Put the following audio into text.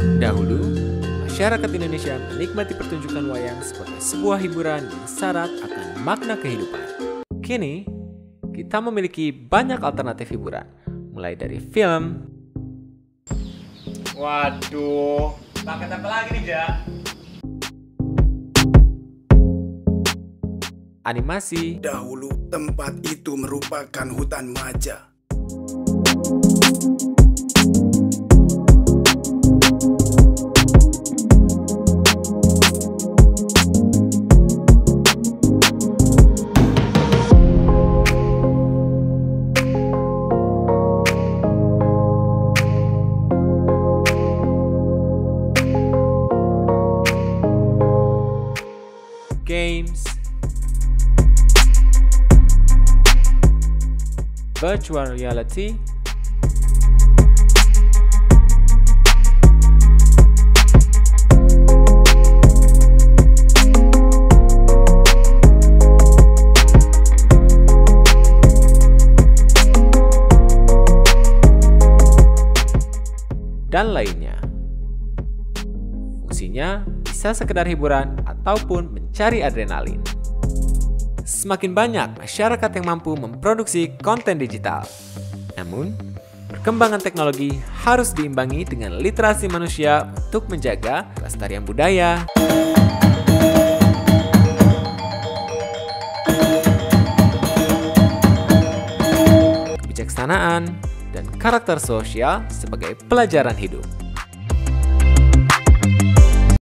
Dahulu, masyarakat Indonesia menikmati pertunjukan wayang sebagai sebuah hiburan yang syarat akan makna kehidupan. Kini, kita memiliki banyak alternatif hiburan, mulai dari film, Waduh, paket apa lagi nih, Jak? animasi, Dahulu tempat itu merupakan hutan maja. Games, virtual reality, dan lainnya. Fungsinya bisa sekedar hiburan ataupun mencari adrenalin. Semakin banyak masyarakat yang mampu memproduksi konten digital. Namun, perkembangan teknologi harus diimbangi dengan literasi manusia untuk menjaga kelestarian budaya, kebijaksanaan, dan karakter sosial sebagai pelajaran hidup.